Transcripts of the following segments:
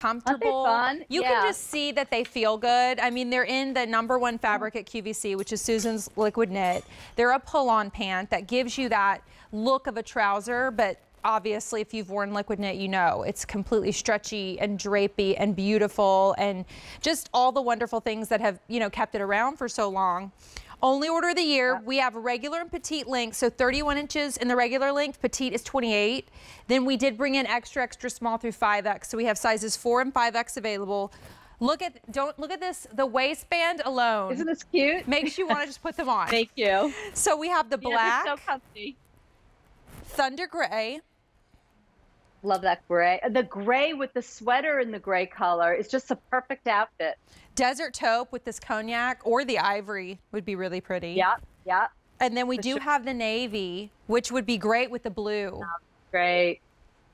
comfortable. You Yeah. can just see that they feel good. I mean, they're in the number one fabric at QVC, which is Susan's liquid knit. They're a pull-on pant that gives you that look of a trouser, but obviously if you've worn liquid knit, you know it's completely stretchy and drapey and beautiful and just all the wonderful things that have, you know, kept it around for so long. Only order of the year. We have regular and petite length, so 31 inches in the regular length, petite is 28. Then we did bring in extra, extra small through 5X, so we have sizes 4 and 5X available. Look at, don't look at this, the waistband alone Isn't this cute? makes you want to just put them on. Thank you. So we have the black, they're so comfy. thunder gray, Love that gray. The gray with the sweater in the gray color is just a perfect outfit. desert taupe with this cognac, or the ivory would be really pretty. Yeah, yeah, And then we For do sure. have the navy, which would be great with the blue. great.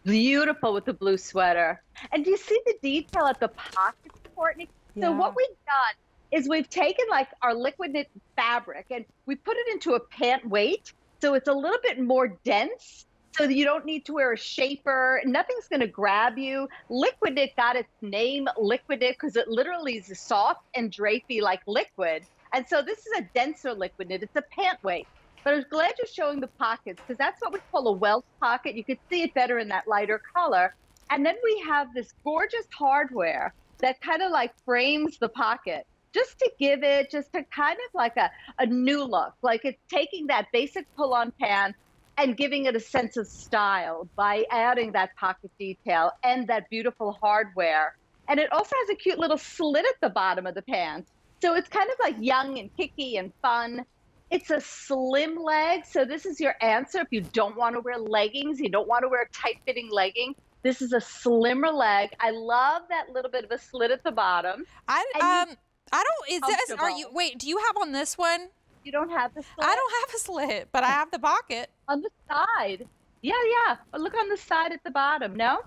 Beautiful with the blue sweater. And do you see the detail at the pockets, Courtney? Yeah. So what we've done is we've taken like our liquid knit fabric and we put it into a pant weight. So it's a little bit more dense so you don't need to wear a shaper. Nothing's going to grab you. Liquid knit got its name liquid knit because it literally is soft and drapey like liquid. And so this is a denser liquid knit. It's a pant weight. But I'm glad you're showing the pockets because that's what we call a welt pocket. You could see it better in that lighter color. And then we have this gorgeous hardware that kind of like frames the pocket just to give it just to kind of like a, a new look. Like it's taking that basic pull on pant and giving it a sense of style by adding that pocket detail and that beautiful hardware. And it also has a cute little slit at the bottom of the pants. So it's kind of like young and kicky and fun. It's a slim leg. So this is your answer. If you don't want to wear leggings, you don't want to wear a tight fitting legging. This is a slimmer leg. I love that little bit of a slit at the bottom. I um I don't is this are you wait, do you have on this one? You don't have the slit I don't have a slit, but I have the pocket. on the side. Yeah, yeah. But look on the side at the bottom. No?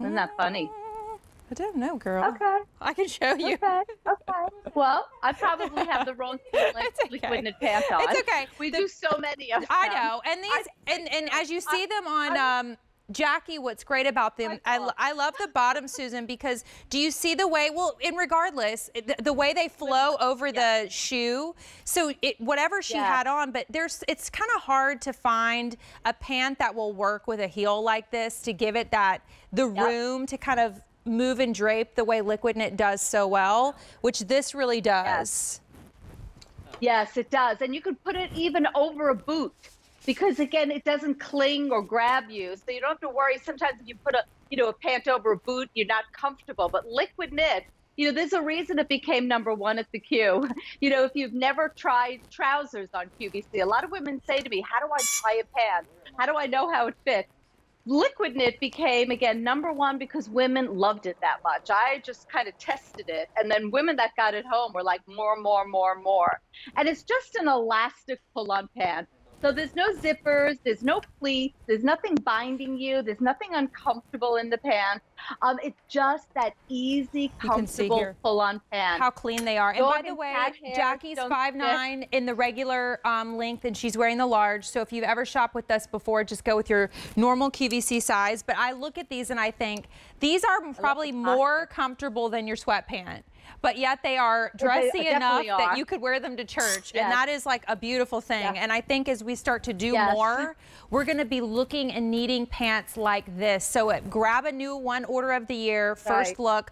Isn't that funny? Mm, I don't know, girl. Okay. I can show you. Okay. Okay. Well, I probably have the wrong It's okay. liquid knit pants on. It's okay. We The- do so many of them. I know. And these and and as you see them on um Jackie, what's great about them, I, lo- I love the bottom, Susan, because do you see the way, well, in regardless, eh, the, the way they flow over the shoe? So it, whatever she Yeah. had on, but there's, it's kind of hard to find a pant that will work with a heel like this to give it that, the room to kind of move and drape the way Liquid Knit does so well, which this really does. Yes, it does. And you could put it even over a boot because again, it doesn't cling or grab you. So you don't have to worry. Sometimes if you put a, you know, a pant over a boot, you're not comfortable. But liquid knit, you know, there's a reason it became number one at the Q. You know, if you've never tried trousers on QVC, a lot of women say to me, how do I try a pant? How do I know how it fits? Liquid knit became again number one because women loved it that much. I just kind of tested it, and then women that got it home were like more, more, more, more. And it's just an elastic pull-on pant. So there's no zippers, there's no pleats, there's nothing binding you, there's nothing uncomfortable in the pants. Um, it's just that easy, can see comfortable here pull-on pant. how clean they are. And by the way, Jackie's don't five nine in the regular um, length, and she's wearing the large. So if you've ever shopped with us before, just go with your normal QVC size. But I look at these and I think these are probably more comfortable than your sweatpant. But yet they are dressy enough definitely that you could wear them to church, Yes. and that is like a beautiful thing. Yeah. And I think as we start to do Yes. more, we're going to be looking and needing pants like this. So uh, grab a new one order of the year, first Right. look,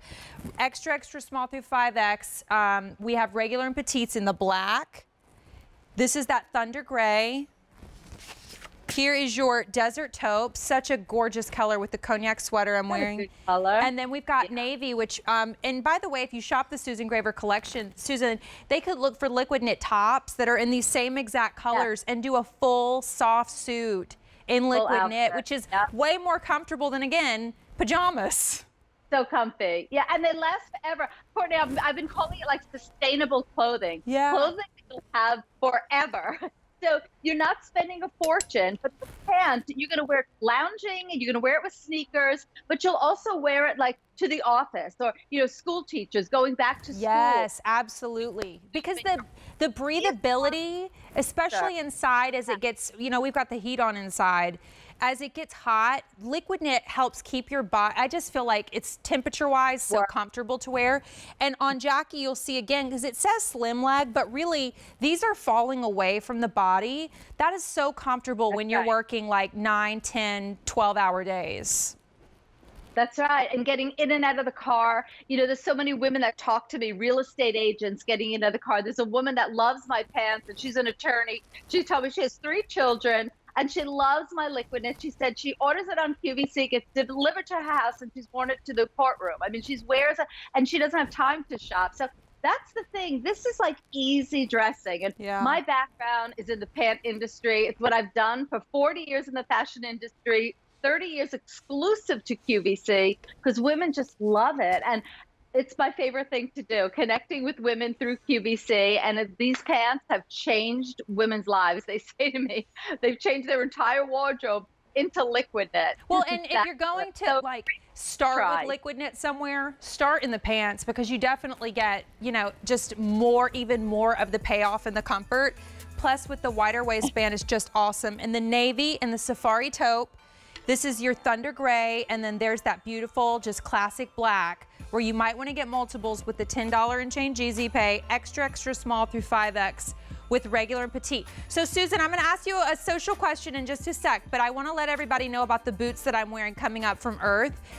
extra extra small through 5x. Um, we have regular and petites in the black. This is that thunder gray. Here is your desert taupe, such a gorgeous color with the cognac sweater I'm wearing. color. And then we've got navy, which, um, and by the way, if you shop the Susan Graver collection, Susan, they could look for liquid knit tops that are in these same exact colors and do a full soft suit in liquid knit, which is Yeah. way more comfortable than, again, pajamas. so comfy. Yeah, and they last forever. Courtney, I've, I've been calling it like sustainable clothing. Yeah. Clothing you'll have forever. So you're not spending a fortune, but the pant, you're going to wear it lounging and you're going to wear it with sneakers, but you'll also wear it like to the office or, you know, school teachers going back to school. Yes, absolutely. Because the the breathability, especially inside as it gets, you know, we've got the heat on inside. as it gets hot, liquid knit helps keep your body. I just feel like it's temperature wise so Sure. comfortable to wear. And on mm-hmm. Jackie, you'll see again, because it says slim leg, but really these are falling away from the body. That is so comfortable when you're right. working like 9, 10, 12 hour days. That's right. And getting in and out of the car. You know, there's so many women that talk to me, real estate agents getting into the car. There's a woman that loves my pants and she's an attorney. She told me she has three children and she loves my liquid knits. She said she orders it on QVC, gets delivered to her house, and she's worn it to the courtroom. I mean, she's wears it and she doesn't have time to shop. So that's the thing. This is like easy dressing. And Yeah. my background is in the pant industry. It's what I've done for 40 years in the fashion industry, 30 years exclusive to QVC because women just love it. And it's my favorite thing to do, connecting with women through QVC. And these pants have changed women's lives. They say to me, they've changed their entire wardrobe into liquid knit. Well, and if you're going to So like start try. with liquid knit somewhere, start in the pants because you definitely get, you know, just more, even more of the payoff and the comfort. Plus, with the wider waistband, is just awesome. And the navy and the safari taupe. This is your thunder gray, and then there's that beautiful, just classic black, where you might want to get multiples with the $10 and change easy pay, extra, extra small through 5X with regular and petite. So Susan, I'm gonna ask you a social question in just a sec, but I wanna let everybody know about the boots that I'm wearing coming up from Earth.